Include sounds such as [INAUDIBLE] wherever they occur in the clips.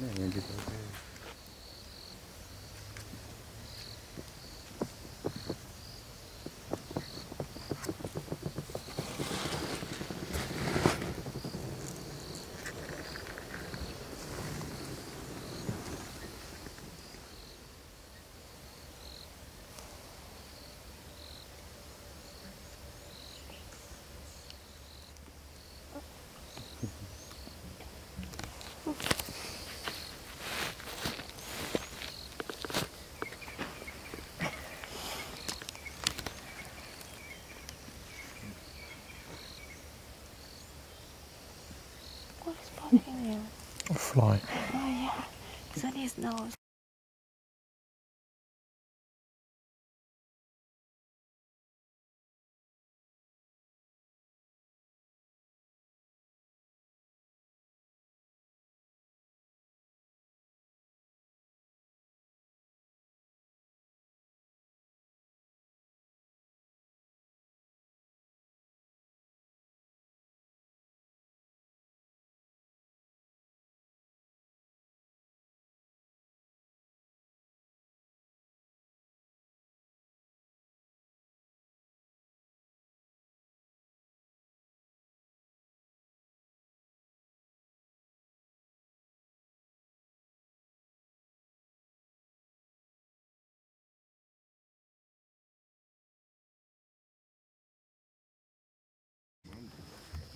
Yeah, Fly. Oh yeah, it's on his nose.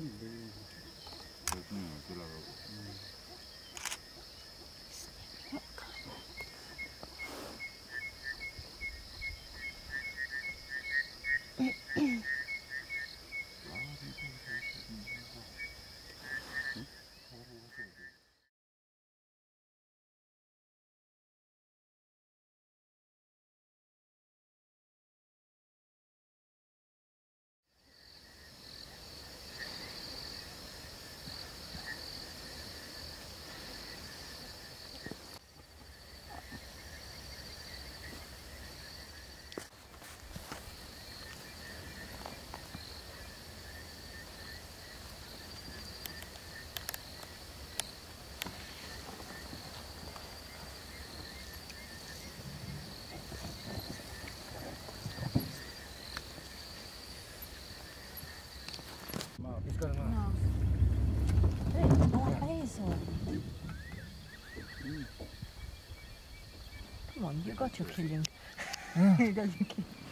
Mm-hmm. On, you got your killing. [LAUGHS] you got your killing.